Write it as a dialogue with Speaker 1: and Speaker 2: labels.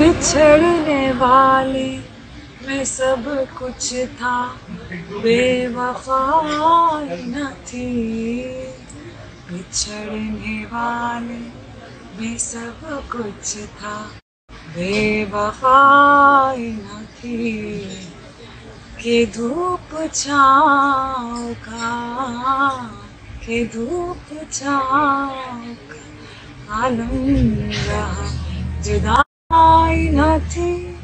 Speaker 1: बिछड़ने वाले मैं सब कुछ था। बेवफाई न थी। बिछड़ने वाले मैं सब कुछ था। बेवफाई न थी। के धूप छाँव का के धूप छाँव का आलम रहा। जुदाई न थी